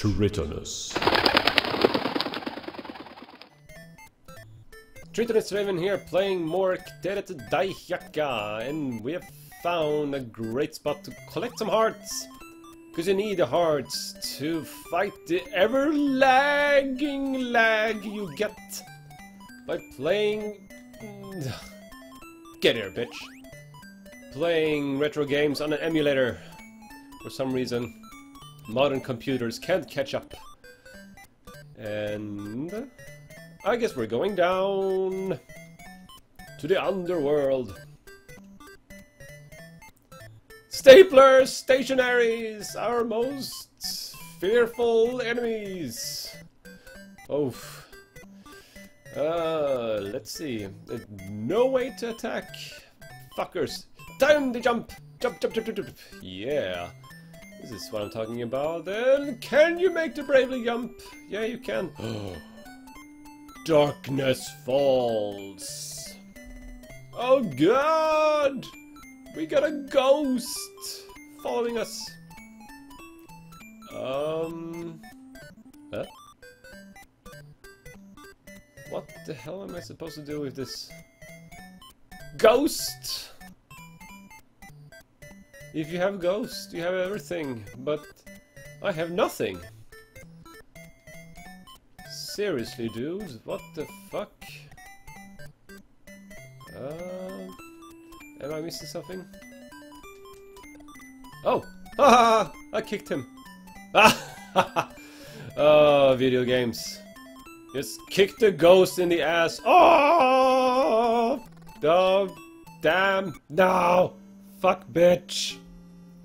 Tritonus. Tritonus Raven here playing more Kiteretsu Daihyakka and we have found a great spot to collect some hearts. Because you need the hearts to fight the ever lagging lag you get by playing... Get here, bitch. Playing retro games on an emulator. For some reason, modern computers can't catch up. And... I guess we're going down to the underworld. Staplers, stationaries, our most fearful enemies. Oh. Uh, let's see. Uh, no way to attack. Fuckers. Time to jump. Jump, jump, jump, jump, jump. Yeah. This is what I'm talking about. Then can you make the bravely jump? Yeah, you can. Darkness falls. Oh god! We got a ghost following us. Um. Huh? What the hell am I supposed to do with this? Ghost! If you have ghost, you have everything, but I have nothing. Seriously, dude? What the fuck? Uh, am I missing something? Oh! Ah! I kicked him! Ah! oh, video games. Just kick the ghost in the ass. Oh! Oh! Damn! No! Fuck, bitch!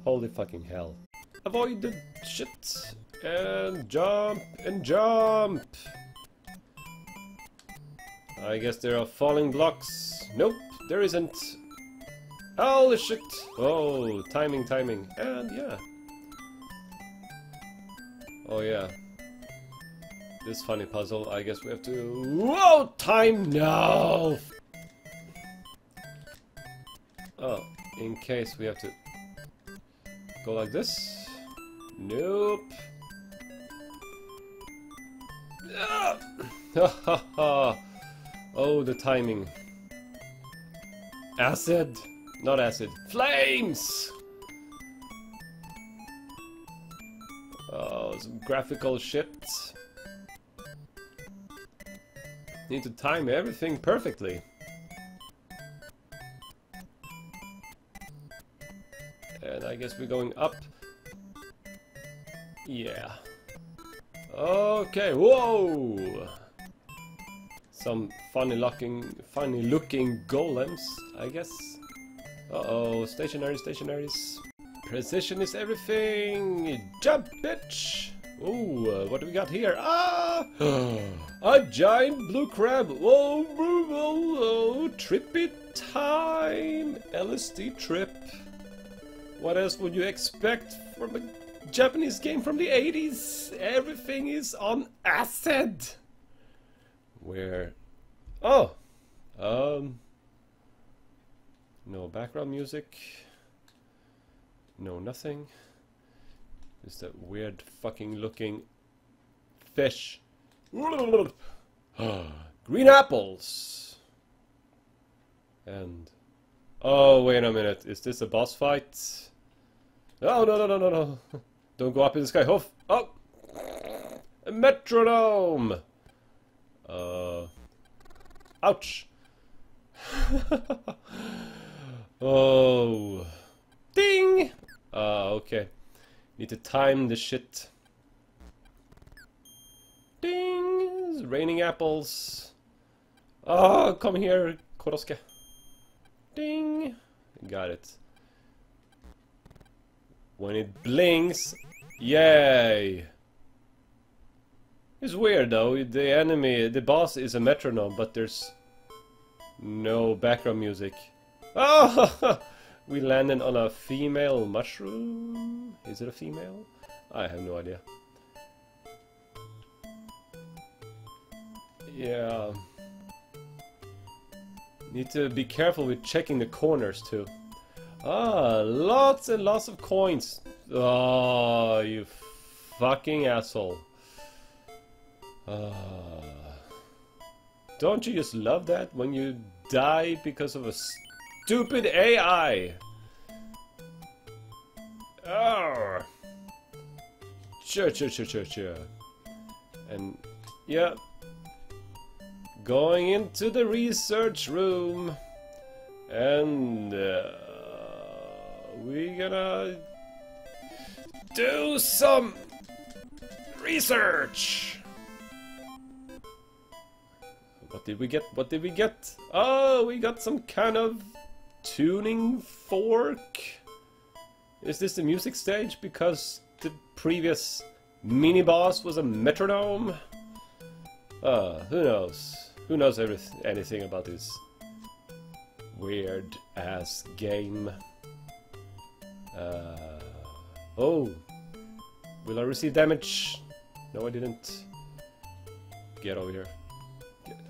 Holy fucking hell. Avoid the shit! And jump! And jump! I guess there are falling blocks. Nope, there isn't. Holy shit! Oh, timing, timing. And yeah. Oh yeah. This funny puzzle, I guess we have to... Whoa! Time now! In case we have to go like this. Nope. Ah! oh, the timing. Acid! Not acid. Flames! Oh, some graphical shit. Need to time everything perfectly. I guess we're going up. Yeah. Okay, whoa! Some funny looking, funny looking golems, I guess. Uh-oh, stationary, stationaries. Precision is everything! Jump, bitch! Ooh, uh, what do we got here? Ah! a giant blue crab! Whoa, whoa, whoa, whoa! Trippy time! LSD trip. What else would you expect from a Japanese game from the 80s. Everything is on acid. Where? Oh, um, no background music. No nothing. Just that weird fucking looking fish. Green apples. And oh wait a minute, is this a boss fight? Oh no no no no no. Don't go up in the sky. Hoof. Oh! A metronome! Uh. Ouch! oh. Ding! Uh, okay. Need to time the shit. Ding! It's raining apples. Oh, come here, Korosuke. Ding! Got it. When it blinks, yay! It's weird though, the enemy, the boss is a metronome, but there's no background music. Oh! we landed on a female mushroom? Is it a female? I have no idea. Yeah. Need to be careful with checking the corners too. Ah, lots and lots of coins. Oh, you fucking asshole. Uh, don't you just love that when you die because of a stupid AI? Oh. Sure, sure, sure, sure, sure. And, yeah. Going into the research room. And, uh, we gonna do some research. What did we get? What did we get? Oh, we got some kind of tuning fork. Is this the music stage? Because the previous mini boss was a metronome? Uh, who knows? Who knows everything, anything about this weird ass game? Uh, oh, will I receive damage? No, I didn't. Get over here.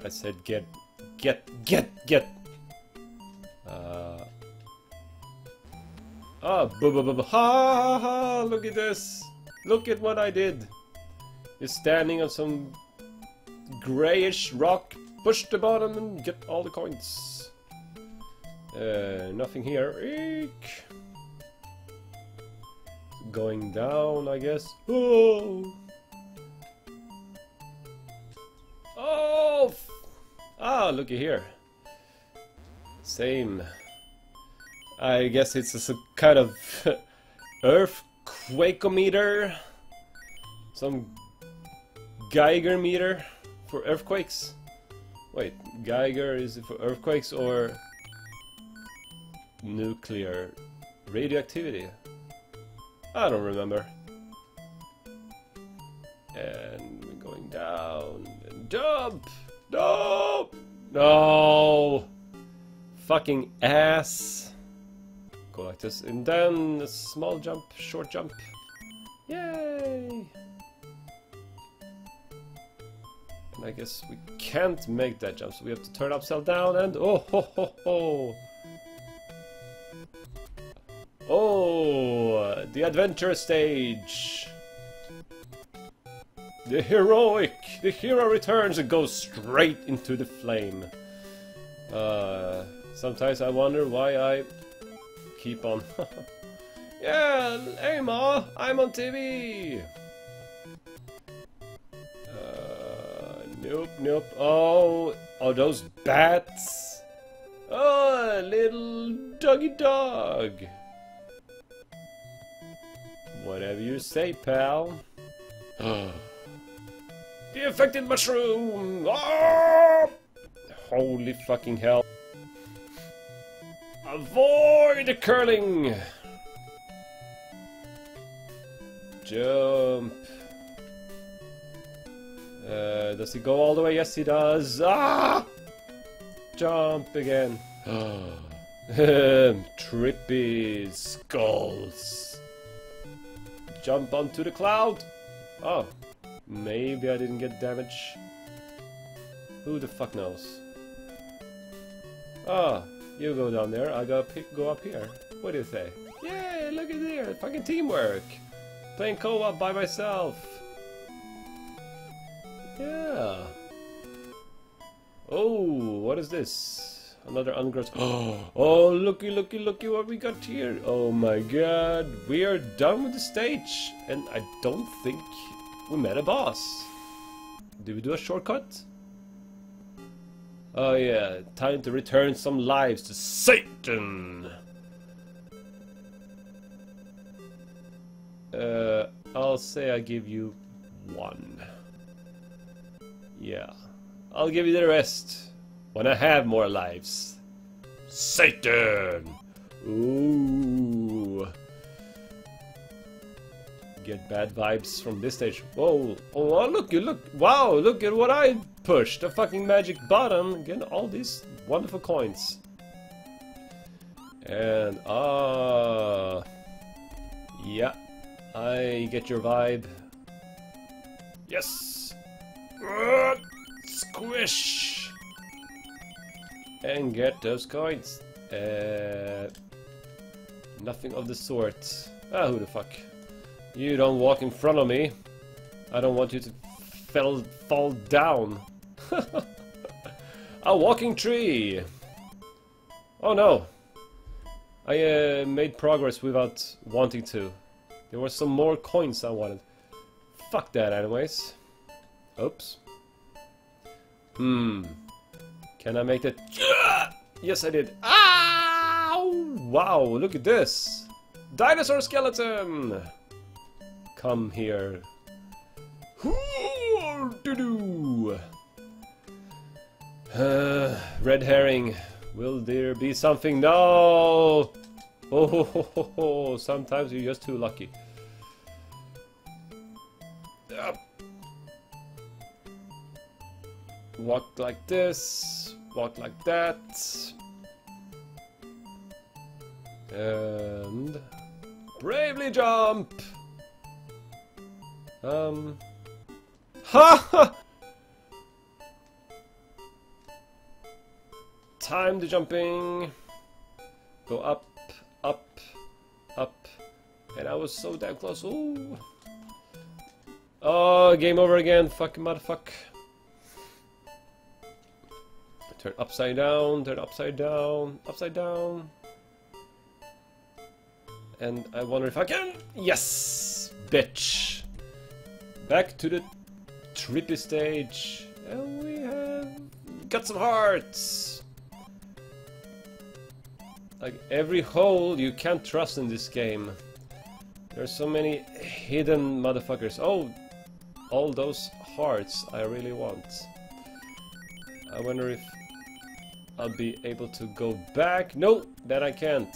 I said get, get, get, get. Uh, Ah, bu bu bu bu. Ha, ha ha Look at this. Look at what I did. You're standing on some grayish rock. Push the bottom and get all the coins. Uh, nothing here. Eek. Going down, I guess. Oh. Oh. Ah, looky here. Same. I guess it's a kind of earthquakeometer. Some Geiger meter for earthquakes. Wait, Geiger is it for earthquakes or nuclear radioactivity? I don't remember. And we're going down and jump! No! No! Fucking ass! Go like this, and then a small jump, short jump. Yay! And I guess we can't make that jump, so we have to turn upside down and oh ho ho ho! The adventure stage! The heroic! The hero returns and goes straight into the flame. Uh, sometimes I wonder why I keep on. yeah, hey Ma, I'm on TV! Uh, nope, nope. Oh, oh, those bats! Oh, little doggy dog! Whatever you say, pal. the affected mushroom! Oh! Holy fucking hell. Avoid the curling! Jump. Uh, does he go all the way? Yes, he does. Ah! Jump again. Trippy skulls. Jump onto the cloud. Oh, maybe I didn't get damage. Who the fuck knows? Ah, you go down there, I gotta go up here. What do you say? Yay, look at there, fucking teamwork! Playing co-op by myself! Yeah! Oh, what is this? Another ungrown... Oh, looky, looky, looky what we got here! Oh my god, we are done with the stage! And I don't think we met a boss. Did we do a shortcut? Oh yeah, time to return some lives to Satan! Uh, I'll say I give you one. Yeah. I'll give you the rest I have more lives. Satan! Ooh. Get bad vibes from this stage. Whoa! Oh, look! You look! Wow! Look at what I pushed! The fucking magic button. Get all these wonderful coins. And ah, uh, yeah, I get your vibe. Yes. Uh, squish. And get those coins. Uh, nothing of the sort. Ah, who the fuck? You don't walk in front of me. I don't want you to fell, fall down. A walking tree! Oh no! I uh, made progress without wanting to. There were some more coins I wanted. Fuck that anyways. Oops. Hmm. Can I make that? Yes, I did. Ow! Wow, look at this. Dinosaur skeleton! Come here. Uh, red herring. Will there be something? No! Oh, ho, ho, ho, sometimes you're just too lucky. Up. Walk like this, walk like that. And bravely jump! Um Ha! Time to jumping. Go up, up, up. And I was so damn close. Ooh. Oh, game over again. Fuck, motherfucker. Turn upside down, turn upside down, upside down. And I wonder if I can... Yes! Bitch! Back to the trippy stage. And we have got some hearts! Like every hole you can't trust in this game. There's so many hidden motherfuckers. Oh, all those hearts I really want. I wonder if I'll be able to go back. No, that I can't.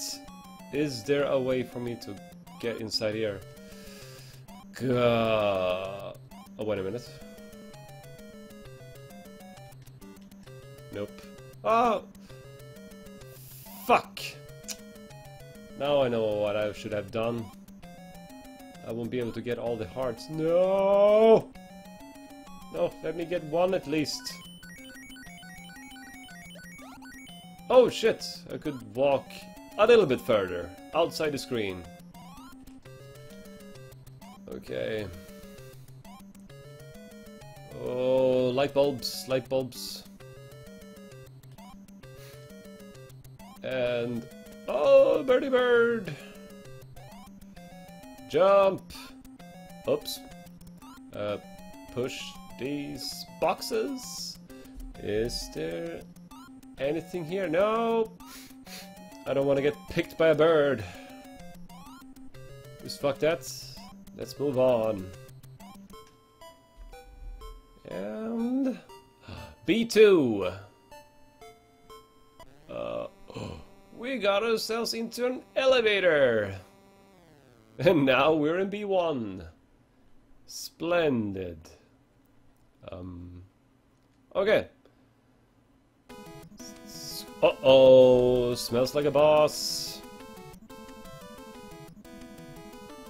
Is there a way for me to get inside here? Gah. Oh, wait a minute. Nope. Oh! Fuck! Now I know what I should have done. I won't be able to get all the hearts. No! No, let me get one at least. Oh shit! I could walk a little bit further, outside the screen. Okay. Oh, light bulbs, light bulbs. And... Oh, birdie bird! Jump! Oops. Uh, push these boxes. Is there anything here? No! I don't want to get picked by a bird. Just fuck that. Let's move on. And... B2! Uh, we got ourselves into an elevator! And now we're in B1. Splendid. Um... Okay. Uh-oh, smells like a boss.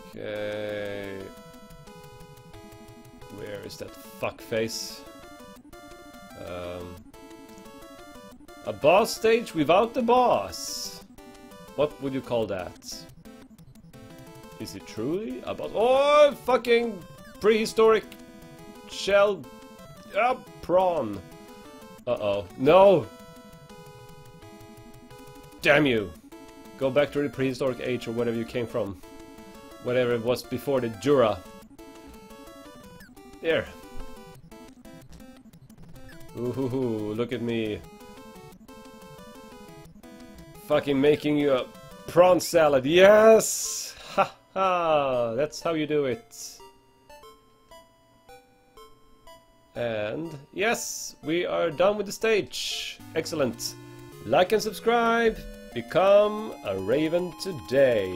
Okay. Where is that fuck face? Um, a boss stage without the boss. What would you call that? Is it truly a boss? Oh, fucking prehistoric shell. Ah, prawn. Uh-oh. No! Damn you! Go back to the prehistoric age or whatever you came from. Whatever it was before the Jura. There. Ooh, look at me. Fucking making you a prawn salad. Yes! Ha ha! That's how you do it. And yes, we are done with the stage. Excellent. Like and subscribe. Become a Raven today.